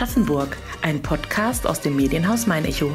Aschaffenburg, ein Podcast aus dem Medienhaus Mein Echo.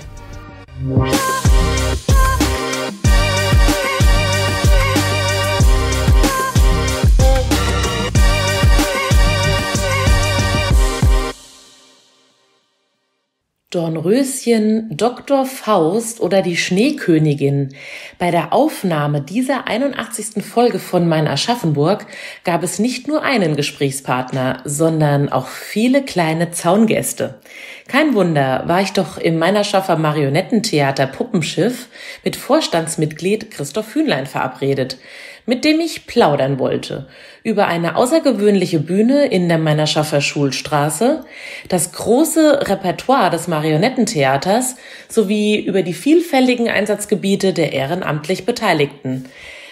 Dornröschen, Dr. Faust oder die Schneekönigin. Bei der Aufnahme dieser 81. Folge von Mein Aschaffenburg gab es nicht nur einen Gesprächspartner, sondern auch viele kleine Zaungäste. Kein Wunder, war ich doch im Meinerschaffer Marionettentheater Puppenschiff mit Vorstandsmitglied Christoph Hühnlein verabredet mit dem ich plaudern wollte über eine außergewöhnliche Bühne in der Meinerschaffer Schulstraße, das große Repertoire des Marionettentheaters sowie über die vielfältigen Einsatzgebiete der ehrenamtlich Beteiligten.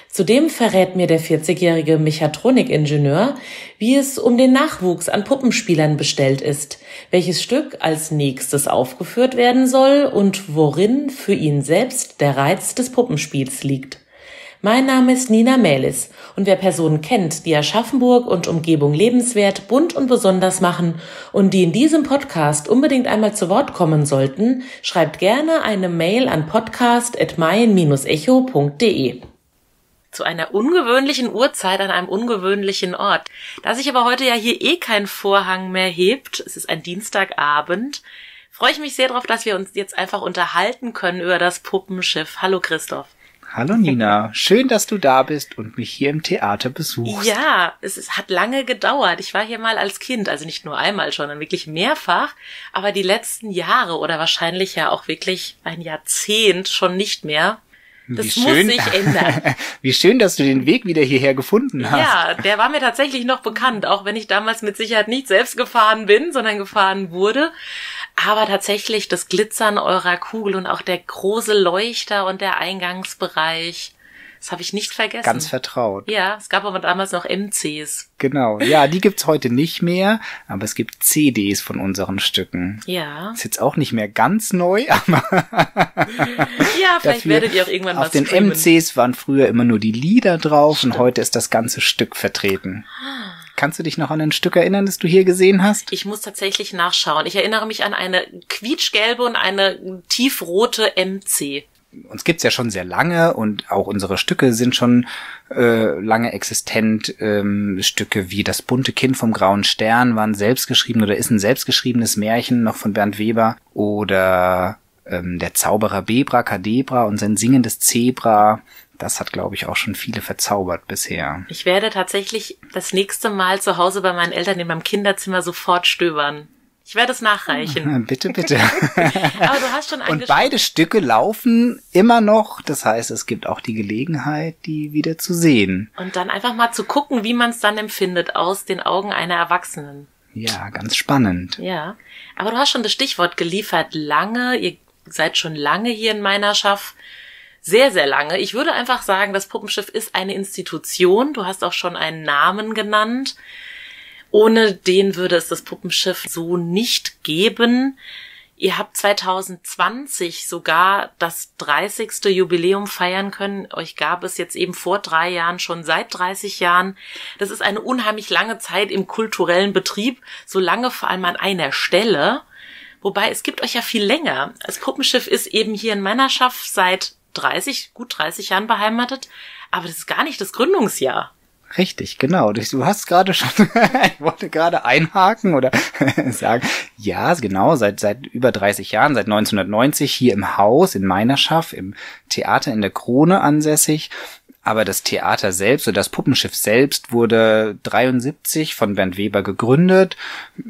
Zudem verrät mir der 40-jährige Mechatronikingenieur, wie es um den Nachwuchs an Puppenspielern bestellt ist, welches Stück als nächstes aufgeführt werden soll und worin für ihn selbst der Reiz des Puppenspiels liegt. Mein Name ist Nina Mählis und wer Personen kennt, die Aschaffenburg und Umgebung lebenswert, bunt und besonders machen und die in diesem Podcast unbedingt einmal zu Wort kommen sollten, schreibt gerne eine Mail an podcast.mein-echo.de zu einer ungewöhnlichen Uhrzeit an einem ungewöhnlichen Ort. Da sich aber heute ja hier eh kein Vorhang mehr hebt, es ist ein Dienstagabend, freue ich mich sehr darauf, dass wir uns jetzt einfach unterhalten können über das Puppenschiff. Hallo Christoph. Hallo Nina, schön, dass du da bist und mich hier im Theater besuchst. Ja, es, es hat lange gedauert. Ich war hier mal als Kind, also nicht nur einmal schon, sondern wirklich mehrfach, aber die letzten Jahre oder wahrscheinlich ja auch wirklich ein Jahrzehnt schon nicht mehr. Das Wie schön, muss sich ändern. Wie schön, dass du den Weg wieder hierher gefunden hast. Ja, der war mir tatsächlich noch bekannt, auch wenn ich damals mit Sicherheit nicht selbst gefahren bin, sondern gefahren wurde. Aber tatsächlich das Glitzern eurer Kugel und auch der große Leuchter und der Eingangsbereich. Das habe ich nicht vergessen. Ganz vertraut. Ja, es gab aber damals noch MCs. Genau. Ja, die gibt's heute nicht mehr, aber es gibt CDs von unseren Stücken. Ja. Ist jetzt auch nicht mehr ganz neu, aber Ja, vielleicht werdet ihr auch irgendwann auf was den streamen. MCs waren früher immer nur die Lieder drauf und heute ist das ganze Stück vertreten. Kannst du dich noch an ein Stück erinnern, das du hier gesehen hast? Ich muss tatsächlich nachschauen. Ich erinnere mich an eine quietschgelbe und eine tiefrote MC. uns gibt's ja schon sehr lange und auch unsere Stücke sind schon äh, lange existent. Ähm, Stücke wie Das bunte Kind vom grauen Stern waren selbstgeschrieben oder ist ein selbstgeschriebenes Märchen noch von Bernd Weber oder ähm, Der Zauberer Bebra Kadebra und sein singendes Zebra. Das hat, glaube ich, auch schon viele verzaubert bisher. Ich werde tatsächlich das nächste Mal zu Hause bei meinen Eltern in meinem Kinderzimmer sofort stöbern. Ich werde es nachreichen. Bitte, bitte. Aber du hast schon Und beide Stücke laufen immer noch. Das heißt, es gibt auch die Gelegenheit, die wieder zu sehen. Und dann einfach mal zu gucken, wie man es dann empfindet aus den Augen einer Erwachsenen. Ja, ganz spannend. Ja. Aber du hast schon das Stichwort geliefert. Lange, ihr seid schon lange hier in meiner Schaff. Sehr, sehr lange. Ich würde einfach sagen, das Puppenschiff ist eine Institution. Du hast auch schon einen Namen genannt. Ohne den würde es das Puppenschiff so nicht geben. Ihr habt 2020 sogar das 30. Jubiläum feiern können. Euch gab es jetzt eben vor drei Jahren, schon seit 30 Jahren. Das ist eine unheimlich lange Zeit im kulturellen Betrieb, so lange vor allem an einer Stelle. Wobei es gibt euch ja viel länger. Das Puppenschiff ist eben hier in Männerschaft seit 30, gut 30 Jahren beheimatet, aber das ist gar nicht das Gründungsjahr. Richtig, genau. Du hast gerade schon, ich wollte gerade einhaken oder sagen, ja, genau, seit, seit über 30 Jahren, seit 1990 hier im Haus, in Meinerschaft, im Theater in der Krone ansässig. Aber das Theater selbst oder das Puppenschiff selbst wurde 73 von Bernd Weber gegründet.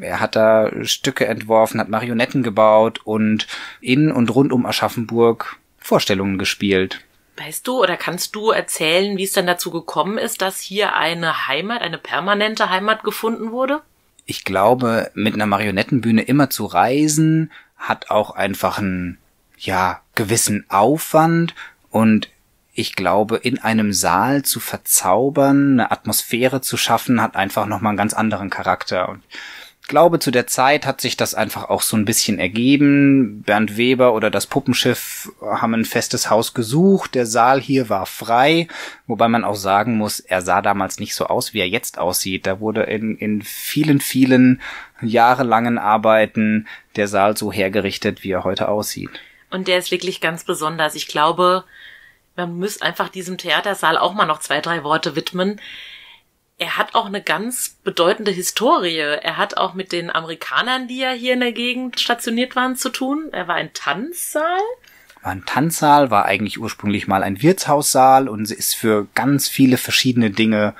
Er hat da Stücke entworfen, hat Marionetten gebaut und in und rund um Aschaffenburg Vorstellungen gespielt. Weißt du oder kannst du erzählen, wie es dann dazu gekommen ist, dass hier eine Heimat, eine permanente Heimat gefunden wurde? ich glaube, mit einer Marionettenbühne immer zu reisen, hat auch einfach einen, ja, gewissen Aufwand und ich glaube, in einem Saal zu verzaubern, eine Atmosphäre zu schaffen, hat einfach nochmal einen ganz anderen Charakter. Und glaube, zu der Zeit hat sich das einfach auch so ein bisschen ergeben. Bernd Weber oder das Puppenschiff haben ein festes Haus gesucht. Der Saal hier war frei, wobei man auch sagen muss, er sah damals nicht so aus, wie er jetzt aussieht. Da wurde in, in vielen, vielen jahrelangen Arbeiten der Saal so hergerichtet, wie er heute aussieht. Und der ist wirklich ganz besonders. Ich glaube, man muss einfach diesem Theatersaal auch mal noch zwei, drei Worte widmen er hat auch eine ganz bedeutende Historie. Er hat auch mit den Amerikanern, die ja hier in der Gegend stationiert waren, zu tun. Er war ein Tanzsaal. War ein Tanzsaal, war eigentlich ursprünglich mal ein Wirtshaussaal und ist für ganz viele verschiedene Dinge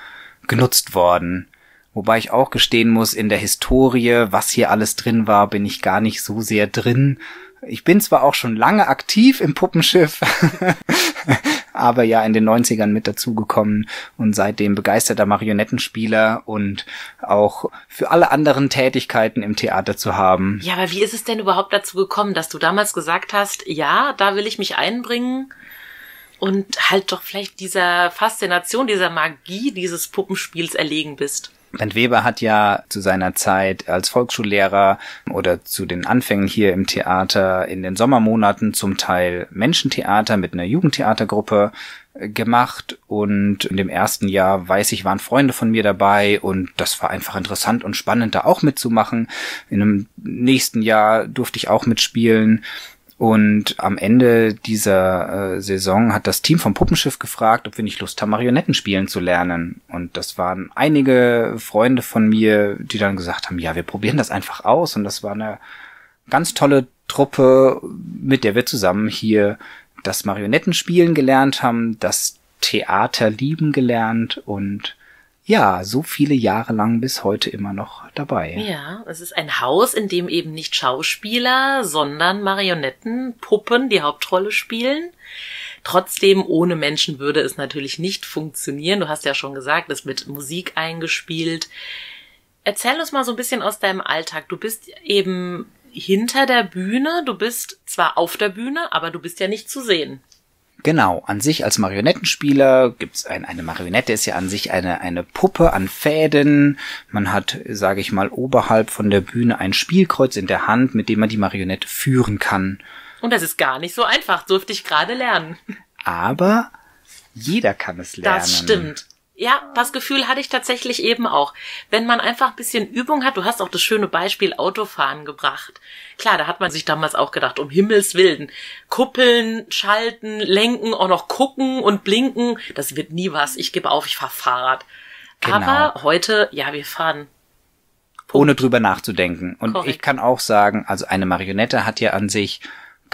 genutzt worden. Wobei ich auch gestehen muss, in der Historie, was hier alles drin war, bin ich gar nicht so sehr drin. Ich bin zwar auch schon lange aktiv im Puppenschiff, aber ja in den 90ern mit dazugekommen und seitdem begeisterter Marionettenspieler und auch für alle anderen Tätigkeiten im Theater zu haben. Ja, aber wie ist es denn überhaupt dazu gekommen, dass du damals gesagt hast, ja, da will ich mich einbringen? Und halt doch vielleicht dieser Faszination, dieser Magie dieses Puppenspiels erlegen bist. Bernd Weber hat ja zu seiner Zeit als Volksschullehrer oder zu den Anfängen hier im Theater in den Sommermonaten zum Teil Menschentheater mit einer Jugendtheatergruppe äh, gemacht und in dem ersten Jahr weiß ich, waren Freunde von mir dabei und das war einfach interessant und spannend, da auch mitzumachen. In einem nächsten Jahr durfte ich auch mitspielen und am Ende dieser äh, Saison hat das Team vom Puppenschiff gefragt, ob wir nicht Lust haben, Marionetten spielen zu lernen. Und das waren einige Freunde von mir, die dann gesagt haben, ja, wir probieren das einfach aus. Und das war eine ganz tolle Truppe, mit der wir zusammen hier das Marionettenspielen gelernt haben, das Theater lieben gelernt und ja, so viele Jahre lang bis heute immer noch dabei. Ja, es ist ein Haus, in dem eben nicht Schauspieler, sondern Marionetten, Puppen die Hauptrolle spielen. Trotzdem ohne Menschen würde es natürlich nicht funktionieren. Du hast ja schon gesagt, es mit Musik eingespielt. Erzähl uns mal so ein bisschen aus deinem Alltag. Du bist eben hinter der Bühne, du bist zwar auf der Bühne, aber du bist ja nicht zu sehen. Genau, an sich als Marionettenspieler gibt's ein, eine Marionette ist ja an sich eine, eine Puppe an Fäden. Man hat, sage ich mal, oberhalb von der Bühne ein Spielkreuz in der Hand, mit dem man die Marionette führen kann. Und das ist gar nicht so einfach, durfte ich gerade lernen. Aber jeder kann es lernen. Das stimmt. Ja, das Gefühl hatte ich tatsächlich eben auch. Wenn man einfach ein bisschen Übung hat, du hast auch das schöne Beispiel Autofahren gebracht. Klar, da hat man sich damals auch gedacht, um Himmels Willen, kuppeln, schalten, lenken, auch noch gucken und blinken, das wird nie was. Ich gebe auf, ich fahr Fahrrad. Genau. Aber heute, ja, wir fahren. Punkt. Ohne drüber nachzudenken. Und Korrekt. ich kann auch sagen, also eine Marionette hat ja an sich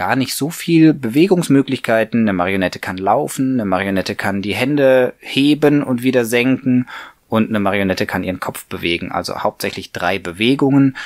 gar nicht so viel Bewegungsmöglichkeiten. Eine Marionette kann laufen, eine Marionette kann die Hände heben und wieder senken und eine Marionette kann ihren Kopf bewegen. Also hauptsächlich drei Bewegungen.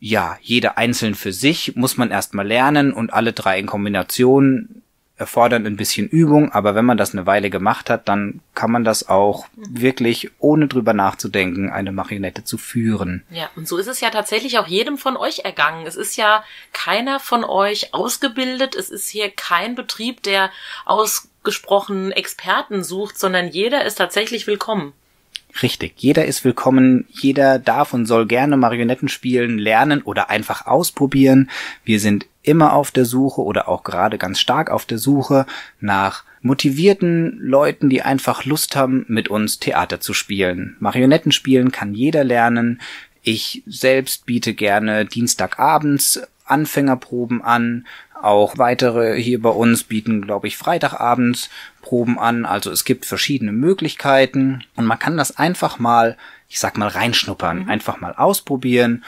Ja, jede einzeln für sich muss man erstmal lernen und alle drei in Kombination erfordern ein bisschen Übung, aber wenn man das eine Weile gemacht hat, dann kann man das auch wirklich, ohne drüber nachzudenken, eine Marionette zu führen. Ja, und so ist es ja tatsächlich auch jedem von euch ergangen. Es ist ja keiner von euch ausgebildet, es ist hier kein Betrieb, der ausgesprochen Experten sucht, sondern jeder ist tatsächlich willkommen. Richtig, jeder ist willkommen, jeder darf und soll gerne Marionetten spielen, lernen oder einfach ausprobieren. Wir sind immer auf der Suche oder auch gerade ganz stark auf der Suche nach motivierten Leuten, die einfach Lust haben, mit uns Theater zu spielen. Marionetten spielen kann jeder lernen. Ich selbst biete gerne Dienstagabends Anfängerproben an. Auch weitere hier bei uns bieten, glaube ich, Freitagabends Proben an. Also es gibt verschiedene Möglichkeiten und man kann das einfach mal, ich sag mal, reinschnuppern, mhm. einfach mal ausprobieren.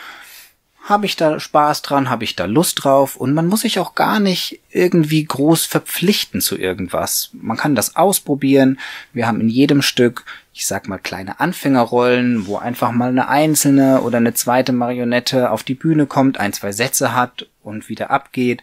Habe ich da Spaß dran? Habe ich da Lust drauf? Und man muss sich auch gar nicht irgendwie groß verpflichten zu irgendwas. Man kann das ausprobieren. Wir haben in jedem Stück, ich sag mal, kleine Anfängerrollen, wo einfach mal eine einzelne oder eine zweite Marionette auf die Bühne kommt, ein, zwei Sätze hat und wieder abgeht.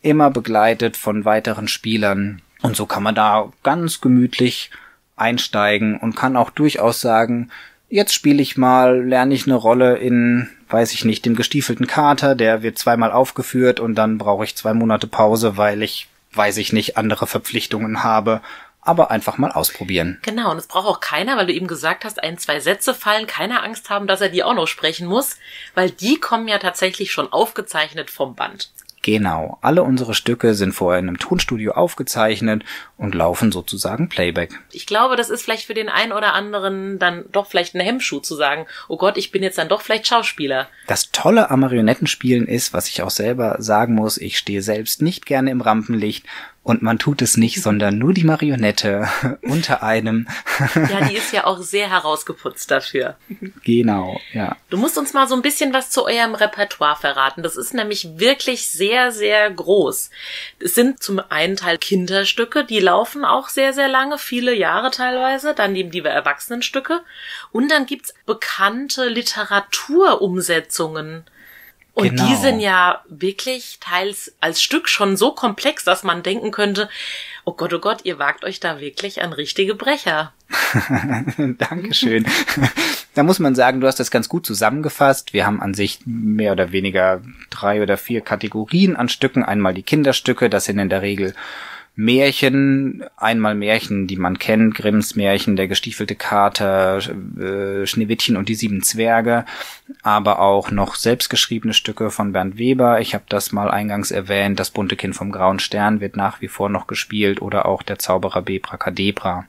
Immer begleitet von weiteren Spielern. Und so kann man da ganz gemütlich einsteigen und kann auch durchaus sagen, jetzt spiele ich mal, lerne ich eine Rolle in, weiß ich nicht, dem gestiefelten Kater, der wird zweimal aufgeführt und dann brauche ich zwei Monate Pause, weil ich, weiß ich nicht, andere Verpflichtungen habe. aber einfach mal ausprobieren. Genau, und es braucht auch keiner, weil du eben gesagt hast, ein, zwei Sätze fallen, keine Angst haben, dass er die auch noch sprechen muss, weil die kommen ja tatsächlich schon aufgezeichnet vom Band. Genau, alle unsere Stücke sind vorher in einem Tonstudio aufgezeichnet und laufen sozusagen Playback. Ich glaube, das ist vielleicht für den einen oder anderen dann doch vielleicht ein Hemmschuh zu sagen, oh Gott, ich bin jetzt dann doch vielleicht Schauspieler. Das Tolle am Marionettenspielen ist, was ich auch selber sagen muss, ich stehe selbst nicht gerne im Rampenlicht und man tut es nicht, sondern nur die Marionette unter einem. ja, die ist ja auch sehr herausgeputzt dafür. Genau, ja. Du musst uns mal so ein bisschen was zu eurem Repertoire verraten. Das ist nämlich wirklich sehr, sehr groß. Es sind zum einen Teil Kinderstücke, die laufen auch sehr, sehr lange, viele Jahre teilweise. Dann eben die Erwachsenenstücke. Und dann gibt's bekannte Literaturumsetzungen und genau. die sind ja wirklich teils als Stück schon so komplex, dass man denken könnte, oh Gott, oh Gott, ihr wagt euch da wirklich an richtige Brecher. Dankeschön. da muss man sagen, du hast das ganz gut zusammengefasst. Wir haben an sich mehr oder weniger drei oder vier Kategorien an Stücken. Einmal die Kinderstücke, das sind in der Regel Märchen, einmal Märchen, die man kennt, Grimms Märchen, der gestiefelte Kater, äh, Schneewittchen und die sieben Zwerge, aber auch noch selbstgeschriebene Stücke von Bernd Weber. Ich habe das mal eingangs erwähnt, das bunte Kind vom grauen Stern wird nach wie vor noch gespielt oder auch der Zauberer Bebra Kadebra.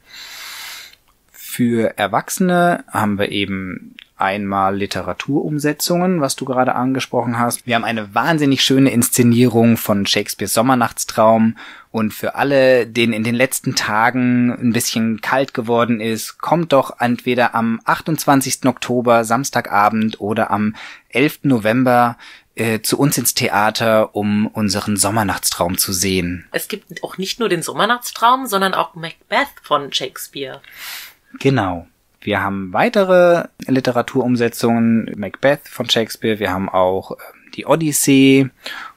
Für Erwachsene haben wir eben einmal Literaturumsetzungen, was du gerade angesprochen hast. Wir haben eine wahnsinnig schöne Inszenierung von Shakespeares Sommernachtstraum und für alle, denen in den letzten Tagen ein bisschen kalt geworden ist, kommt doch entweder am 28. Oktober, Samstagabend oder am 11. November äh, zu uns ins Theater, um unseren Sommernachtstraum zu sehen. Es gibt auch nicht nur den Sommernachtstraum, sondern auch Macbeth von Shakespeare. Genau. Wir haben weitere Literaturumsetzungen, Macbeth von Shakespeare, wir haben auch ähm, die Odyssee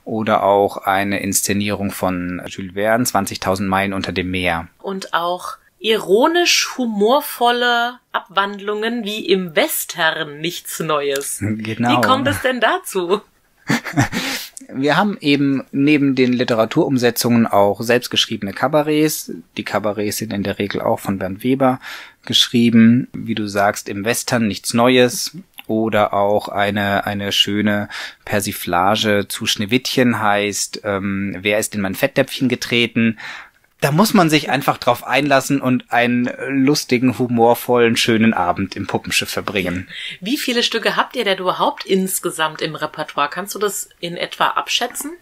oder auch eine Inszenierung von Jules Verne, 20.000 Meilen unter dem Meer. Und auch ironisch humorvolle Abwandlungen wie im Western nichts Neues. Genau. Wie kommt es denn dazu? Wir haben eben neben den Literaturumsetzungen auch selbstgeschriebene Kabarets. Die Kabarets sind in der Regel auch von Bernd Weber geschrieben. Wie du sagst, im Western nichts Neues. Oder auch eine, eine schöne Persiflage zu Schneewittchen heißt, ähm, wer ist in mein Fettnäpfchen getreten? Da muss man sich einfach drauf einlassen und einen lustigen, humorvollen, schönen Abend im Puppenschiff verbringen. Wie viele Stücke habt ihr denn überhaupt insgesamt im Repertoire? Kannst du das in etwa abschätzen?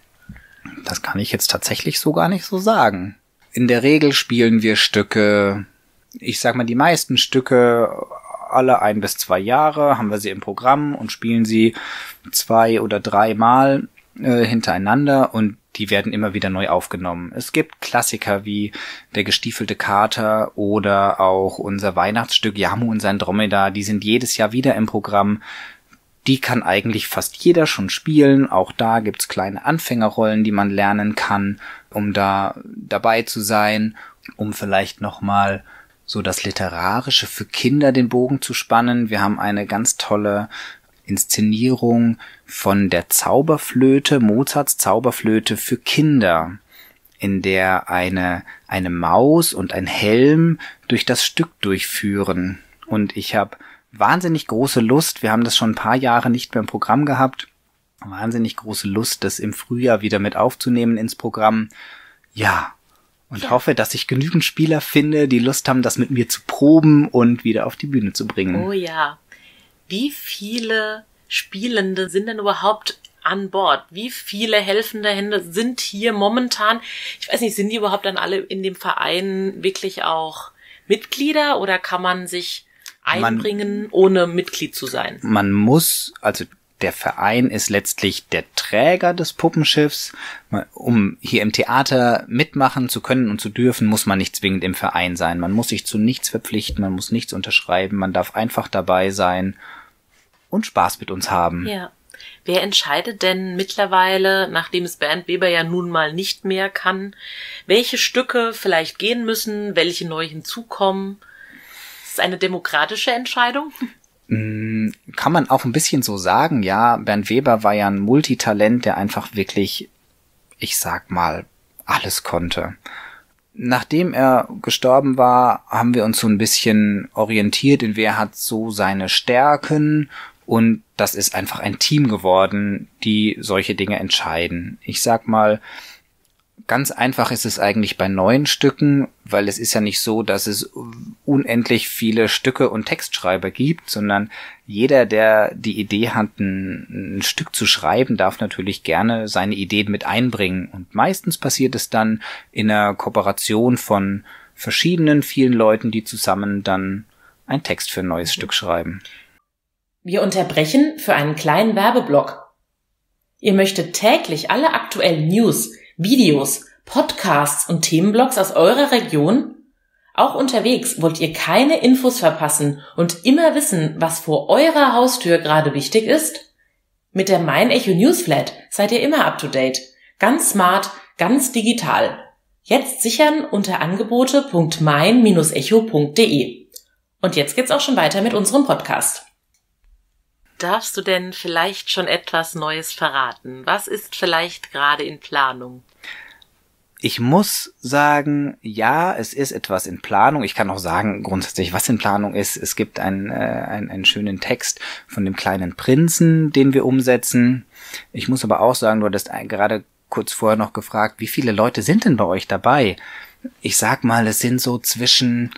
Das kann ich jetzt tatsächlich so gar nicht so sagen. In der Regel spielen wir Stücke, ich sag mal, die meisten Stücke alle ein bis zwei Jahre haben wir sie im Programm und spielen sie zwei oder dreimal äh, hintereinander und die werden immer wieder neu aufgenommen. Es gibt Klassiker wie Der gestiefelte Kater oder auch unser Weihnachtsstück Yamu und sein Dromedar, die sind jedes Jahr wieder im Programm. Die kann eigentlich fast jeder schon spielen. Auch da gibt's kleine Anfängerrollen, die man lernen kann, um da dabei zu sein, um vielleicht nochmal so das Literarische für Kinder den Bogen zu spannen. Wir haben eine ganz tolle Inszenierung von der Zauberflöte, Mozarts Zauberflöte für Kinder, in der eine, eine Maus und ein Helm durch das Stück durchführen. Und ich habe wahnsinnig große Lust, wir haben das schon ein paar Jahre nicht mehr im Programm gehabt, wahnsinnig große Lust, das im Frühjahr wieder mit aufzunehmen ins Programm. Ja, und ja. hoffe, dass ich genügend Spieler finde, die Lust haben, das mit mir zu proben und wieder auf die Bühne zu bringen. Oh ja, wie viele Spielende sind denn überhaupt an Bord? Wie viele helfende Hände sind hier momentan? Ich weiß nicht, sind die überhaupt dann alle in dem Verein wirklich auch Mitglieder oder kann man sich einbringen, man, ohne Mitglied zu sein? Man muss, also der Verein ist letztlich der Träger des Puppenschiffs. Um hier im Theater mitmachen zu können und zu dürfen, muss man nicht zwingend im Verein sein. Man muss sich zu nichts verpflichten, man muss nichts unterschreiben, man darf einfach dabei sein und Spaß mit uns haben. Ja. Wer entscheidet denn mittlerweile, nachdem es Bernd Weber ja nun mal nicht mehr kann, welche Stücke vielleicht gehen müssen, welche neu hinzukommen? Ist es eine demokratische Entscheidung? Mm, kann man auch ein bisschen so sagen, ja. Bernd Weber war ja ein Multitalent, der einfach wirklich, ich sag mal, alles konnte. nachdem er gestorben war, haben wir uns so ein bisschen orientiert, in wer hat so seine Stärken und das ist einfach ein Team geworden, die solche Dinge entscheiden. Ich sag mal, ganz einfach ist es eigentlich bei neuen Stücken, weil es ist ja nicht so, dass es unendlich viele Stücke und Textschreiber gibt, sondern jeder, der die Idee hat, ein, ein, Stück zu schreiben, darf natürlich gerne seine Ideen mit einbringen. Und meistens passiert es dann in einer Kooperation von verschiedenen, vielen Leuten, die zusammen dann ein Text für ein neues Stück schreiben. Wir unterbrechen für einen kleinen Werbeblock. Ihr möchtet täglich alle aktuellen News, Videos, Podcasts und Themenblogs aus eurer Region? Auch unterwegs wollt ihr keine Infos verpassen und immer wissen, was vor eurer Haustür gerade wichtig ist? Mit der Mein Echo Newsflat seid ihr immer up to date. Ganz smart, ganz digital. Jetzt sichern unter angebote.mein-echo.de. Und jetzt geht's auch schon weiter mit unserem Podcast. Darfst du denn vielleicht schon etwas Neues verraten? Was ist vielleicht gerade in Planung? Ich muss sagen, ja, es ist etwas in Planung. Ich kann auch sagen, grundsätzlich, was in Planung ist. Es gibt einen, äh, einen, einen schönen Text von dem kleinen Prinzen, den wir umsetzen. Ich muss aber auch sagen, du hattest gerade kurz vorher noch gefragt, wie viele Leute sind denn bei euch dabei? Ich sag mal, es sind so zwischen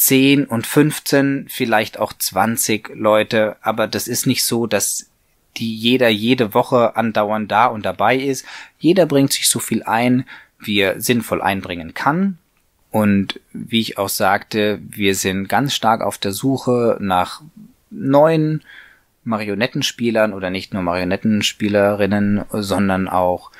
10 und 15, vielleicht auch 20 Leute, aber das ist nicht so, dass die jeder jede Woche andauernd da und dabei ist. Jeder bringt sich so viel ein, wie er sinnvoll einbringen kann. Und wie ich auch sagte, wir sind ganz stark auf der Suche nach neuen Marionettenspielern oder nicht nur Marionettenspielerinnen, sondern auch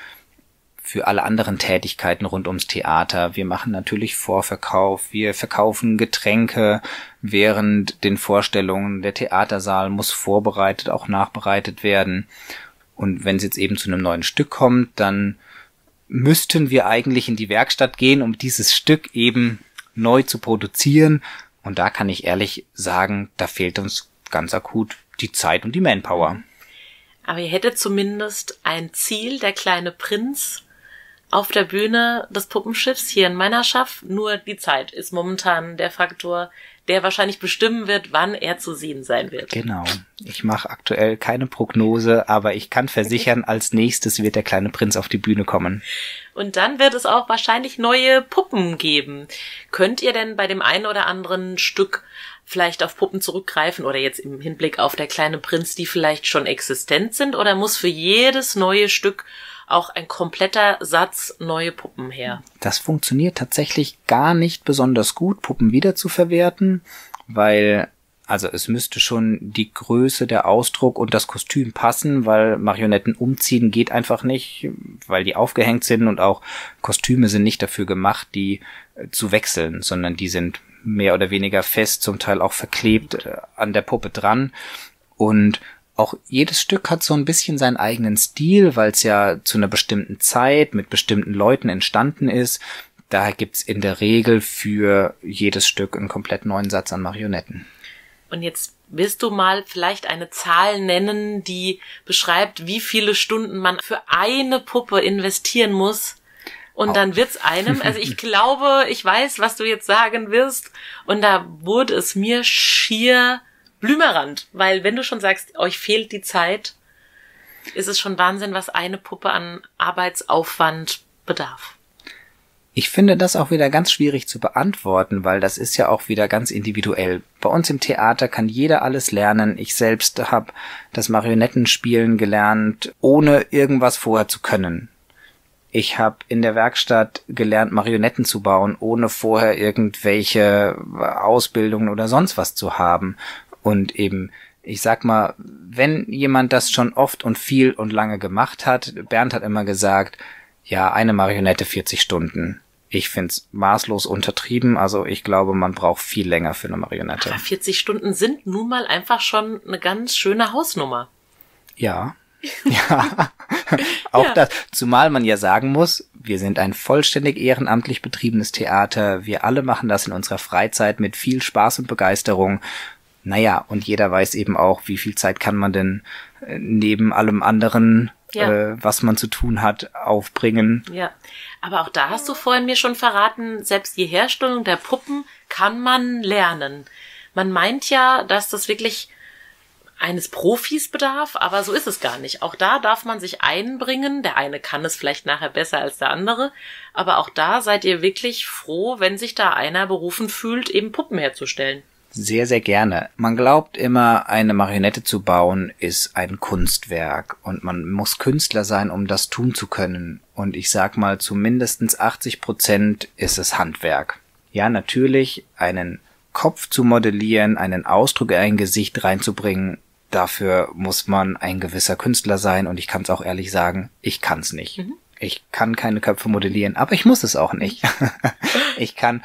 für alle anderen Tätigkeiten rund ums Theater. Wir machen natürlich Vorverkauf, wir verkaufen Getränke während den Vorstellungen. Der Theatersaal muss vorbereitet, auch nachbereitet werden. Und wenn es jetzt eben zu einem neuen Stück kommt, dann müssten wir eigentlich in die Werkstatt gehen, um dieses Stück eben neu zu produzieren. Und da kann ich ehrlich sagen, da fehlt uns ganz akut die Zeit und die Manpower. Aber ihr hättet zumindest ein Ziel, der kleine Prinz auf der Bühne des Puppenschiffs hier in meiner Schaff. Nur die Zeit ist momentan der Faktor, der wahrscheinlich bestimmen wird, wann er zu sehen sein wird. Genau. Ich mache aktuell keine Prognose, aber ich kann versichern, als nächstes wird der kleine Prinz auf die Bühne kommen. Und dann wird es auch wahrscheinlich neue Puppen geben. Könnt ihr denn bei dem einen oder anderen Stück vielleicht auf Puppen zurückgreifen oder jetzt im Hinblick auf der kleine Prinz, die vielleicht schon existent sind oder muss für jedes neue Stück auch ein kompletter Satz neue Puppen her. Das funktioniert tatsächlich gar nicht besonders gut, Puppen wiederzuverwerten, weil also es müsste schon die Größe, der Ausdruck und das Kostüm passen, weil Marionetten umziehen geht einfach nicht, weil die aufgehängt sind und auch Kostüme sind nicht dafür gemacht, die äh, zu wechseln, sondern die sind mehr oder weniger fest, zum Teil auch verklebt äh, an der Puppe dran. Und auch jedes Stück hat so ein bisschen seinen eigenen Stil, weil es ja zu einer bestimmten Zeit mit bestimmten Leuten entstanden ist. Daher gibt's in der Regel für jedes Stück einen komplett neuen Satz an Marionetten. Und jetzt willst du mal vielleicht eine Zahl nennen, die beschreibt, wie viele Stunden man für eine Puppe investieren muss. Und dann wird's einem, also ich glaube, ich weiß, was du jetzt sagen wirst. Und da wurde es mir schier blümerant, weil wenn du schon sagst, euch fehlt die Zeit, ist es schon Wahnsinn, was eine Puppe an Arbeitsaufwand bedarf. Ich finde das auch wieder ganz schwierig zu beantworten, weil das ist ja auch wieder ganz individuell. Bei uns im Theater kann jeder alles lernen. Ich selbst habe das Marionettenspielen gelernt, ohne irgendwas vorher zu können. Ich habe in der Werkstatt gelernt, Marionetten zu bauen, ohne vorher irgendwelche Ausbildungen oder sonst was zu haben. Und eben, ich sag mal, wenn jemand das schon oft und viel und lange gemacht hat, Bernd hat immer gesagt, ja, eine Marionette 40 Stunden. Ich find's maßlos untertrieben, also ich glaube, man braucht viel länger für eine Marionette. Aber 40 Stunden sind nun mal einfach schon eine ganz schöne Hausnummer. Ja. ja. Auch ja. das. Zumal man ja sagen muss, wir sind ein vollständig ehrenamtlich betriebenes Theater. Wir alle machen das in unserer Freizeit mit viel Spaß und Begeisterung. Naja, und jeder weiß eben auch, wie viel Zeit kann man denn äh, neben allem anderen ja. äh, was man zu tun hat, aufbringen. Ja, aber auch da hast du vorhin mir schon verraten, selbst die Herstellung der Puppen kann man lernen. Man meint ja, dass das wirklich eines Profis bedarf, aber so ist es gar nicht. Auch da darf man sich einbringen. Der eine kann es vielleicht nachher besser als der andere, aber auch da seid ihr wirklich froh, wenn sich da einer berufen fühlt, eben Puppen herzustellen. Sehr, sehr gerne. Man glaubt immer, eine Marionette zu bauen ist ein Kunstwerk und man muss Künstler sein, um das tun zu können. Und ich sag mal, zu mindestens 80 Prozent ist es Handwerk. Ja, natürlich, einen Kopf zu modellieren, einen Ausdruck in ein Gesicht reinzubringen, dafür muss man ein gewisser Künstler sein und ich kann es auch ehrlich sagen, ich kann es nicht. Mhm. Ich kann keine Köpfe modellieren, aber ich muss es auch nicht. ich kann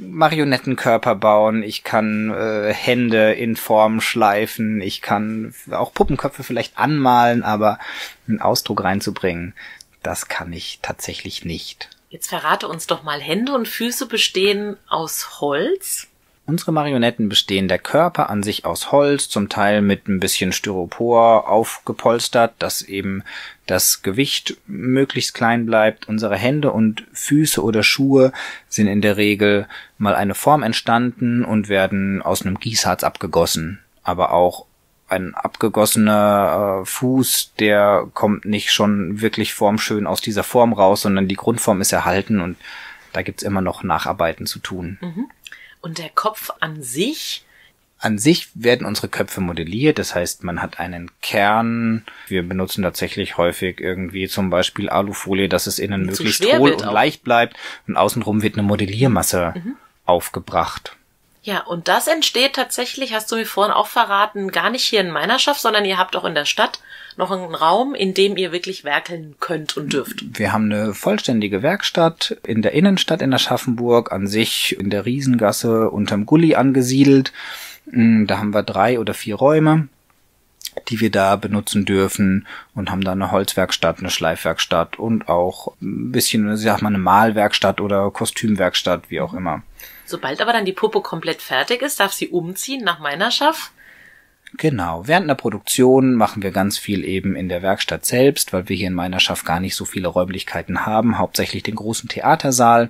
Marionettenkörper bauen, ich kann äh, Hände in Form schleifen, ich kann auch Puppenköpfe vielleicht anmalen, aber einen Ausdruck reinzubringen, das kann ich tatsächlich nicht. Jetzt verrate uns doch mal, Hände und Füße bestehen aus Holz. Unsere Marionetten bestehen der Körper an sich aus Holz, zum Teil mit ein bisschen Styropor aufgepolstert, dass eben das Gewicht möglichst klein bleibt. Unsere Hände und Füße oder Schuhe sind in der Regel mal eine Form entstanden und werden aus einem Gießharz abgegossen. Aber auch ein abgegossener äh, Fuß, der kommt nicht schon wirklich formschön aus dieser Form raus, sondern die Grundform ist erhalten und da gibt's immer noch Nacharbeiten zu tun. Mhm. Und der Kopf an sich? An sich werden unsere Köpfe modelliert, das heißt, man hat einen Kern. Wir benutzen tatsächlich häufig irgendwie zum Beispiel Alufolie, dass es innen möglichst hohl und auch. leicht bleibt und außenrum wird eine Modelliermasse Mhm. aufgebracht. Ja, und das entsteht tatsächlich, hast du mir vorhin auch verraten, gar nicht hier in meiner Schaft, sondern ihr habt auch in der Stadt noch einen Raum, in dem ihr wirklich werkeln könnt und dürft. Wir haben eine vollständige Werkstatt in der Innenstadt in Aschaffenburg, an sich in der Riesengasse unterm Gully angesiedelt. Mm, Da haben wir drei oder vier Räume, die wir da benutzen dürfen und haben da eine Holzwerkstatt, eine Schleifwerkstatt und auch ein bisschen, sag mal, eine Malwerkstatt oder Kostümwerkstatt, wie auch immer. Sobald aber dann die Puppe komplett fertig ist, darf sie umziehen nach meiner Schaft. Genau. Während der Produktion machen wir ganz viel eben in der Werkstatt selbst, weil wir hier in meiner Schaft gar nicht so viele Räumlichkeiten haben, hauptsächlich den großen Theatersaal.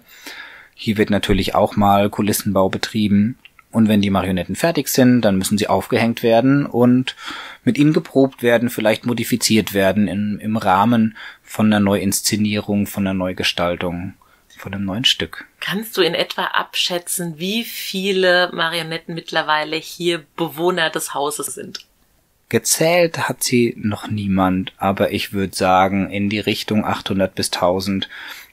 Hier wird natürlich auch mal Kulissenbau betrieben. Und wenn die Marionetten fertig sind, dann müssen sie aufgehängt werden und mit ihnen geprobt werden, vielleicht modifiziert werden im, im Rahmen von einer Neuinszenierung, von einer Neugestaltung, von einem neuen Stück. Kannst du in etwa abschätzen, wie viele Marionetten mittlerweile hier Bewohner des Hauses sind? Gezählt hat sie noch niemand, aber ich würde sagen, in die Richtung 800 bis 1000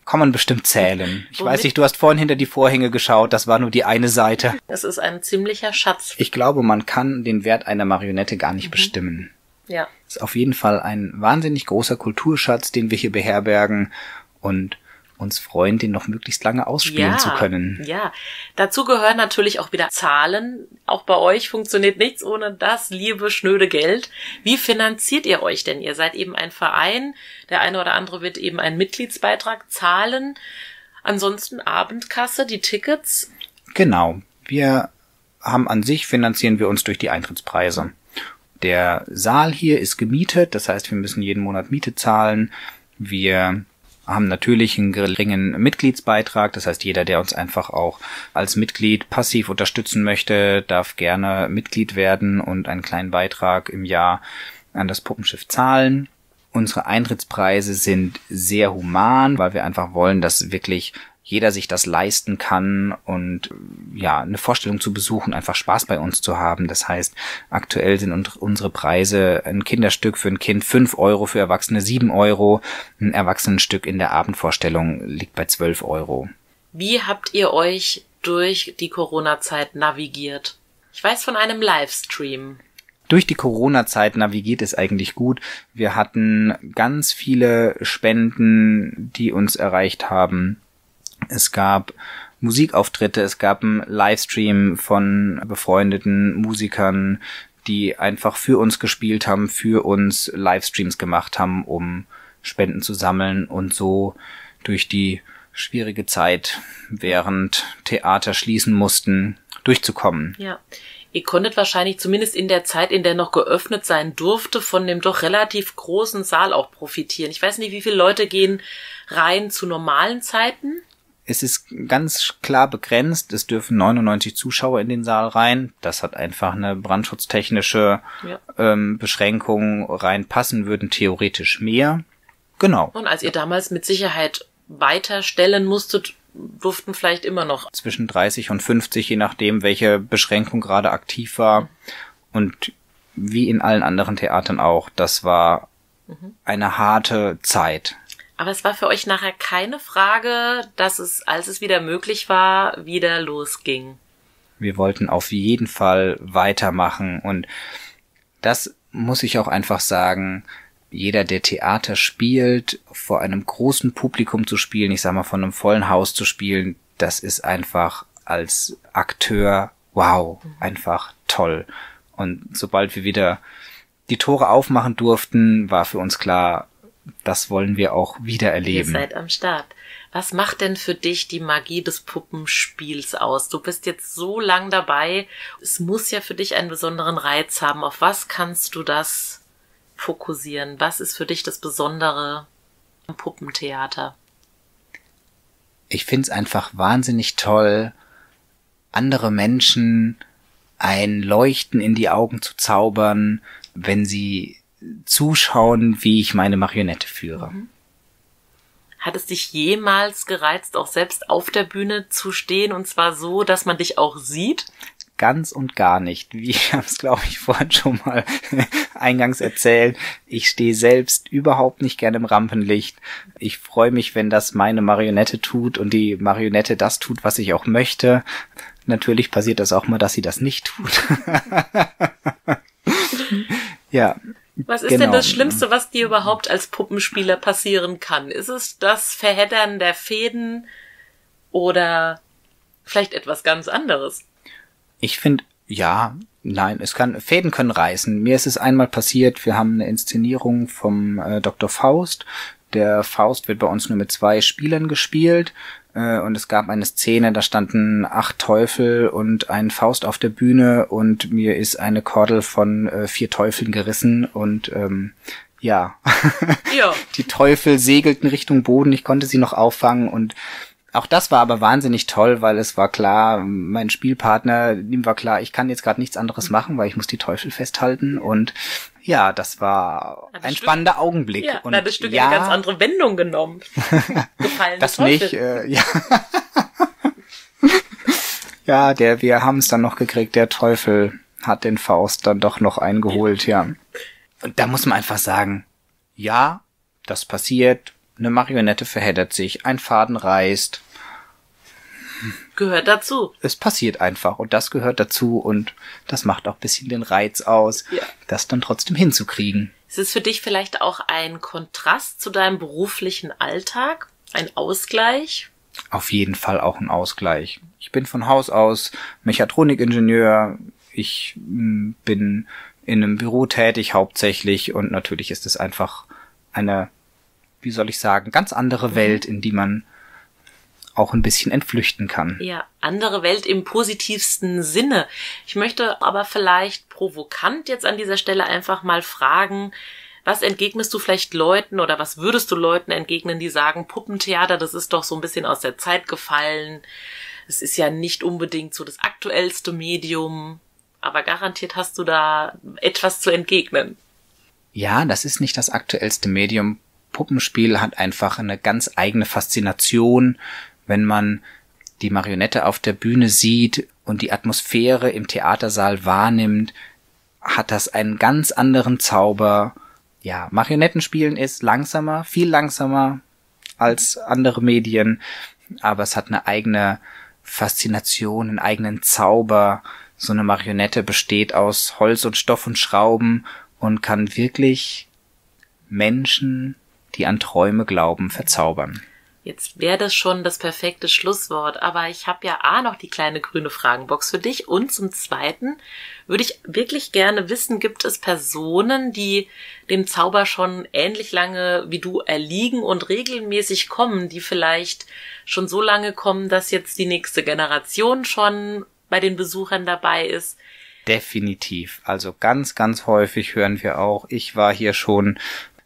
kann man bestimmt zählen. Ich Womit- weiß nicht, du hast vorhin hinter die Vorhänge geschaut, das war nur die eine Seite. Es ist ein ziemlicher Schatz. Ich glaube, man kann den Wert einer Marionette gar Mhm. nicht bestimmen. Ja. ist auf jeden Fall ein wahnsinnig großer Kulturschatz, den wir hier beherbergen und uns freuen, den noch möglichst lange ausspielen ja, zu können. Ja, dazu gehören natürlich auch wieder Zahlen. Auch bei euch funktioniert nichts ohne das liebe, schnöde Geld. Wie finanziert ihr euch denn? Ihr seid eben ein Verein. Der eine oder andere wird eben einen Mitgliedsbeitrag zahlen. Ansonsten Abendkasse, die Tickets. Genau. Wir haben an sich finanzieren wir uns durch die Eintrittspreise. Der Saal hier ist gemietet, das heißt, wir müssen jeden Monat Miete zahlen. Wir haben natürlich einen geringen Mitgliedsbeitrag, das heißt, jeder, der uns einfach auch als Mitglied passiv unterstützen möchte, darf gerne Mitglied werden und einen kleinen Beitrag im Jahr an das Puppenschiff zahlen. Unsere Eintrittspreise sind sehr human, weil wir einfach wollen, dass wirklich jeder sich das leisten kann und ja, eine Vorstellung zu besuchen, einfach Spaß bei uns zu haben. Das heißt, aktuell sind unsere Preise ein Kinderstück für ein Kind 5 Euro, für Erwachsene 7 Euro, ein Erwachsenenstück in der Abendvorstellung liegt bei 12 Euro. Wie habt ihr euch durch die Corona-Zeit navigiert? Ich weiß von einem Livestream. Durch die Corona-Zeit navigiert es eigentlich gut. Wir hatten ganz viele Spenden, die uns erreicht haben. Es gab Musikauftritte, es gab einen Livestream von befreundeten Musikern, die einfach für uns gespielt haben, für uns Livestreams gemacht haben, um Spenden zu sammeln und so durch die schwierige Zeit, während Theater schließen mussten, durchzukommen. Ja. Ihr konntet wahrscheinlich zumindest in der Zeit, in der noch geöffnet sein durfte, von dem doch relativ großen Saal auch profitieren. Ich weiß nicht, wie viele Leute gehen rein zu normalen Zeiten. Es ist ganz klar begrenzt. Es dürfen 99 Zuschauer in den Saal rein. Das hat einfach eine brandschutztechnische ja. ähm, Beschränkung. Reinpassen würden theoretisch mehr. Genau. Und als ihr damals mit Sicherheit weiterstellen musstet, durften vielleicht immer noch. Zwischen 30 und 50, je nachdem, welche Beschränkung gerade aktiv war. Und wie in allen anderen Theatern auch, das war mhm. eine harte Zeit. Aber es war für euch nachher keine Frage, dass es, als es wieder möglich war, wieder losging. Wir wollten auf jeden Fall weitermachen und das muss ich auch einfach sagen, jeder, der Theater spielt, vor einem großen Publikum zu spielen, ich sag mal von einem vollen Haus zu spielen, das ist einfach als Akteur, wow, einfach toll. Und sobald wir wieder die Tore aufmachen durften, war für uns klar, das wollen wir auch wieder erleben. Ihr seid am Start. Was macht denn für dich die Magie des Puppenspiels aus? Du bist jetzt so lang dabei. Es muss ja für dich einen besonderen Reiz haben. Auf was kannst du das fokussieren? Was ist für dich das Besondere am Puppentheater? Ich finde es einfach wahnsinnig toll, andere Menschen ein Leuchten in die Augen zu zaubern, wenn sie zuschauen, wie ich meine Marionette führe. Mhm. Hat es dich jemals gereizt, auch selbst auf der Bühne zu stehen und zwar so, dass man dich auch sieht? ganz und gar nicht. Wie ich habe es, glaube ich, vorhin schon mal eingangs erzählt. Ich stehe selbst überhaupt nicht gerne im Rampenlicht. Ich freue mich, wenn das meine Marionette tut und die Marionette das tut, was ich auch möchte. Natürlich passiert das auch mal, dass sie das nicht tut. ja. Was ist genau. denn das Schlimmste, was dir überhaupt als Puppenspieler passieren kann? Ist es das Verheddern der Fäden oder vielleicht etwas ganz anderes? Ich finde, ja, nein, es kann, Fäden können reißen. Mir ist es einmal passiert, wir haben eine Inszenierung vom äh, Dr. Faust. Der Faust wird bei uns nur mit zwei Spielern gespielt und es gab eine Szene, da standen acht Teufel und ein Faust auf der Bühne und mir ist eine Kordel von äh, vier Teufeln gerissen und ähm, ja, ja. die Teufel segelten Richtung Boden, ich konnte sie noch auffangen und auch das war aber wahnsinnig toll, weil es war klar, mein Spielpartner, ihm war klar, ich kann jetzt gerade nichts anderes machen, weil ich muss die Teufel festhalten und ja, das war ein Stück, spannender Augenblick. Ja, und hat das Stück ja, eine ganz andere Wendung genommen. Gefallen das Teufel. nicht, äh, ja. ja, der, wir haben es dann noch gekriegt, der Teufel hat den Faust dann doch noch eingeholt, ja. Und da muss man einfach sagen, ja, das passiert, eine Marionette verheddert sich, ein Faden reißt, gehört dazu. Es passiert einfach und das gehört dazu und das macht auch bisschen den Reiz aus, ja. das dann trotzdem hinzukriegen. Ist es für dich vielleicht auch ein Kontrast zu deinem beruflichen Alltag? Ein Ausgleich? Auf jeden Fall auch ein Ausgleich. Ich bin von Haus aus Mechatronikingenieur. Ich hm, bin in einem Büro tätig hauptsächlich und natürlich ist es einfach eine, wie soll ich sagen, ganz andere mhm. Welt, in die man auch ein bisschen entflüchten kann. Ja, andere Welt im positivsten Sinne. Ich möchte aber vielleicht provokant jetzt an dieser Stelle einfach mal fragen, was entgegnest du vielleicht Leuten oder was würdest du Leuten entgegnen, die sagen, Puppentheater, das ist doch so ein bisschen aus der Zeit gefallen. Es ist ja nicht unbedingt so das aktuellste Medium, aber garantiert hast du da etwas zu entgegnen. Ja, das ist nicht das aktuellste Medium. Puppenspiel hat einfach eine ganz eigene Faszination wenn man die Marionette auf der Bühne sieht und die Atmosphäre im Theatersaal wahrnimmt, hat das einen ganz anderen Zauber. Ja, Marionettenspielen ist langsamer, viel langsamer als andere Medien, aber es hat eine eigene Faszination, einen eigenen Zauber. So eine Marionette besteht aus Holz und Stoff und Schrauben und kann wirklich Menschen, die an Träume glauben, verzaubern. Jetzt wäre das schon das perfekte Schlusswort, aber ich habe ja A noch die kleine grüne Fragenbox für dich und zum Zweiten würde ich wirklich gerne wissen, gibt es Personen, die dem Zauber schon ähnlich lange wie du erliegen und regelmäßig kommen, die vielleicht schon so lange kommen, dass jetzt die nächste Generation schon bei den Besuchern dabei ist? Definitiv. Also ganz, ganz häufig hören wir auch, ich war hier schon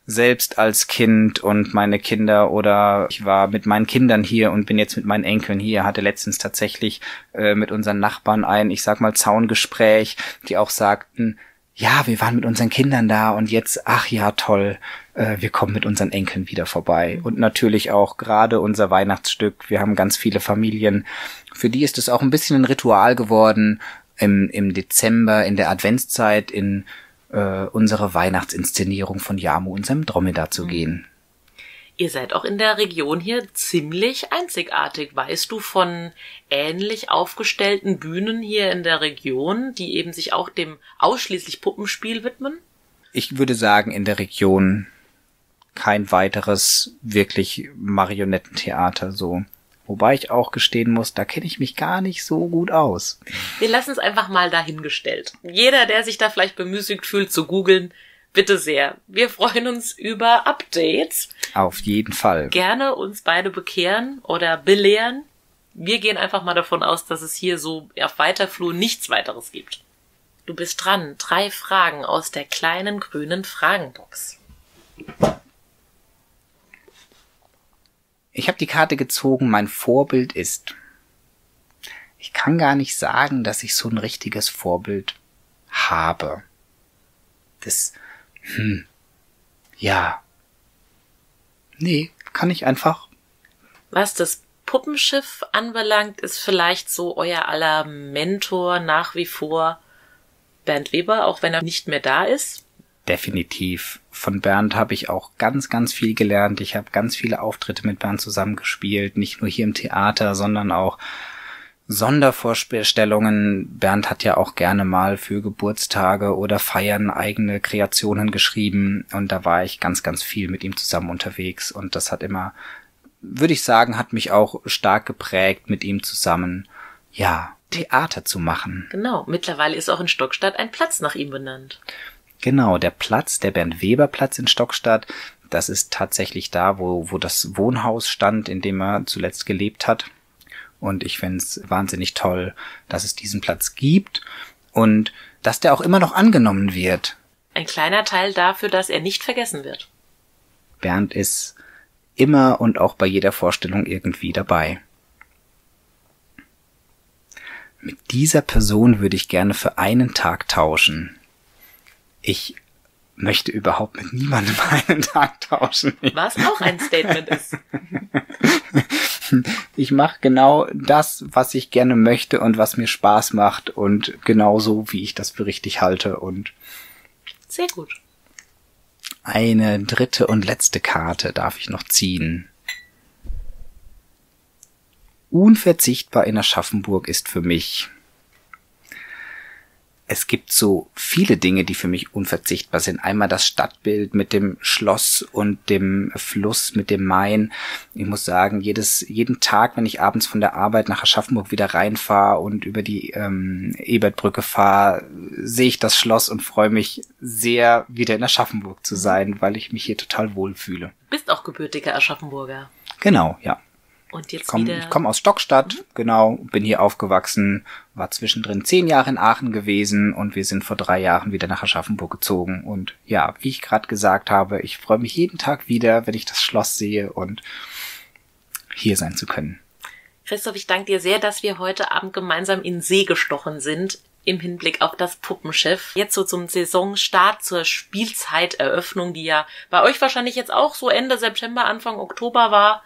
selbst als Kind und meine Kinder oder ich war mit meinen Kindern hier und bin jetzt mit meinen Enkeln hier, hatte letztens tatsächlich äh, mit unseren Nachbarn ein, ich sag mal, Zaungespräch, die auch sagten, ja, wir waren mit unseren Kindern da und jetzt, ach ja, toll, äh, wir kommen mit unseren Enkeln wieder vorbei. Und natürlich auch gerade unser Weihnachtsstück. Wir haben ganz viele Familien. Für die ist es auch ein bisschen ein Ritual geworden, im, im Dezember, in der Adventszeit, in äh, unsere Weihnachtsinszenierung von Yamu und seinem Dromedar zu mhm. gehen. Ihr seid auch in der Region hier ziemlich einzigartig. Weißt du von ähnlich aufgestellten Bühnen hier in der Region, die eben sich auch dem ausschließlich Puppenspiel widmen? Ich würde sagen, in der Region kein weiteres wirklich Marionettentheater so. Wobei ich auch gestehen muss, da kenne ich mich gar nicht so gut aus. Wir lassen es einfach mal dahingestellt. Jeder, der sich da vielleicht bemüßigt fühlt zu googeln, bitte sehr. Wir freuen uns über Updates. Auf jeden Fall. Gerne uns beide bekehren oder belehren. Wir gehen einfach mal davon aus, dass es hier so auf weiter Flur nichts weiteres gibt. Du bist dran. Drei Fragen aus der kleinen grünen Fragenbox. Ich habe die Karte gezogen, mein Vorbild ist. Ich kann gar nicht sagen, dass ich so ein richtiges Vorbild habe. Das, hm, ja. Nee, kann ich einfach. Was das Puppenschiff anbelangt, ist vielleicht so euer aller Mentor nach wie vor Bernd Weber, auch wenn er nicht mehr da ist definitiv. Von Bernd habe ich auch ganz, ganz viel gelernt. Ich habe ganz viele Auftritte mit Bernd zusammengespielt, nicht nur hier im Theater, sondern auch Sondervorstellungen. Bernd hat ja auch gerne mal für Geburtstage oder Feiern eigene Kreationen geschrieben und da war ich ganz, ganz viel mit ihm zusammen unterwegs und das hat immer, würde ich sagen, hat mich auch stark geprägt, mit ihm zusammen, ja, Theater zu machen. Genau, mittlerweile ist auch in Stockstadt ein Platz nach ihm benannt. Genau, der Platz, der Bernd Weber Platz in Stockstadt, das ist tatsächlich da, wo, wo das Wohnhaus stand, in dem er zuletzt gelebt hat. Und ich finde es wahnsinnig toll, dass es diesen Platz gibt und dass der auch immer noch angenommen wird. Ein kleiner Teil dafür, dass er nicht vergessen wird. Bernd ist immer und auch bei jeder Vorstellung irgendwie dabei. Mit dieser Person würde ich gerne für einen Tag tauschen ich möchte überhaupt mit niemandem einen Tag tauschen. Was auch ein Statement ist. Ich mache genau das, was ich gerne möchte und was mir Spaß macht und genauso, wie ich das für richtig halte und sehr gut. Eine dritte und letzte Karte darf ich noch ziehen. Unverzichtbar in Aschaffenburg ist für mich es gibt so viele Dinge, die für mich unverzichtbar sind. Einmal das Stadtbild mit dem Schloss und dem Fluss, mit dem Main. Ich muss sagen, jedes, jeden Tag, wenn ich abends von der Arbeit nach Aschaffenburg wieder reinfahre und über die ähm, Ebertbrücke fahre, sehe ich das Schloss und freue mich sehr, wieder in Aschaffenburg zu sein, weil ich mich hier total wohlfühle. Bist auch gebürtiger Aschaffenburger. Genau, ja. Und jetzt ich komme wieder... komm aus Stockstadt, mhm. genau, bin hier aufgewachsen, war zwischendrin zehn Jahre in Aachen gewesen und wir sind vor drei Jahren wieder nach Aschaffenburg gezogen. Und ja, wie ich gerade gesagt habe, ich freue mich jeden Tag wieder, wenn ich das Schloss sehe und hier sein zu können. Christoph, ich danke dir sehr, dass wir heute Abend gemeinsam in See gestochen sind im Hinblick auf das Puppenschiff. Jetzt so zum Saisonstart, zur Spielzeiteröffnung, die ja bei euch wahrscheinlich jetzt auch so Ende September, Anfang Oktober war.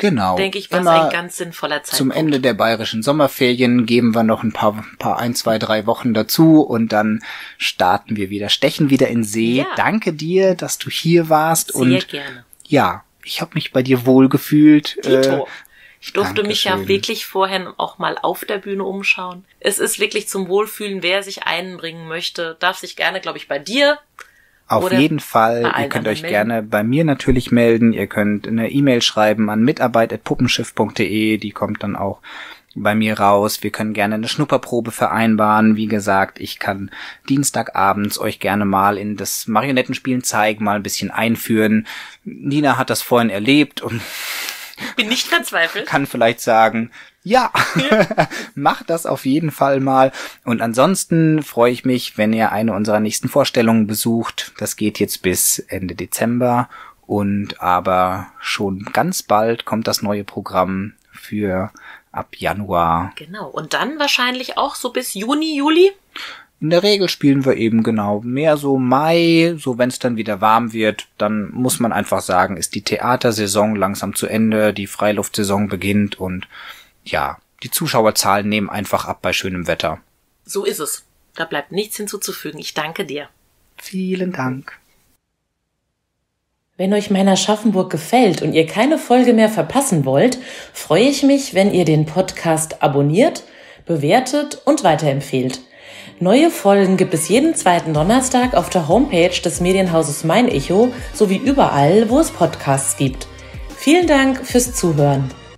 Genau. Denke ich, war es ein ganz sinnvoller Zeitpunkt. Zum Ende der bayerischen Sommerferien geben wir noch ein paar, paar ein, zwei, drei Wochen dazu und dann starten wir wieder, stechen wieder in See. Ja. Danke dir, dass du hier warst Sehr und gerne. ja, ich habe mich bei dir wohlgefühlt. Tito. Äh, ich durfte Dankeschön. mich ja wirklich vorher auch mal auf der Bühne umschauen. Es ist wirklich zum Wohlfühlen, wer sich einbringen möchte, darf sich gerne, glaube ich, bei dir auf Oder jeden Fall. Ihr könnt euch melden. gerne bei mir natürlich melden. Ihr könnt eine E-Mail schreiben an mitarbeit.puppenschiff.de. Die kommt dann auch bei mir raus. Wir können gerne eine Schnupperprobe vereinbaren. Wie gesagt, ich kann Dienstagabends euch gerne mal in das Marionettenspielen zeigen, mal ein bisschen einführen. Nina hat das vorhin erlebt und bin nicht verzweifelt. Kann vielleicht sagen, Ja, macht das auf jeden Fall mal. Und ansonsten freue ich mich, wenn ihr eine unserer nächsten Vorstellungen besucht. Das geht jetzt bis Ende Dezember. Und aber schon ganz bald kommt das neue Programm für ab Januar. Genau. Und dann wahrscheinlich auch so bis Juni, Juli? In der Regel spielen wir eben genau mehr so Mai, so wenn es dann wieder warm wird, dann muss man einfach sagen, ist die Theatersaison langsam zu Ende, die Freiluftsaison beginnt und ja, die Zuschauerzahlen nehmen einfach ab bei schönem Wetter. So ist es. Da bleibt nichts hinzuzufügen. Ich danke dir. Vielen Dank. Wenn euch meiner Schaffenburg gefällt und ihr keine Folge mehr verpassen wollt, freue ich mich, wenn ihr den Podcast abonniert, bewertet und weiterempfehlt. Neue Folgen gibt es jeden zweiten Donnerstag auf der Homepage des Medienhauses Mein Echo sowie überall, wo es Podcasts gibt. Vielen Dank fürs Zuhören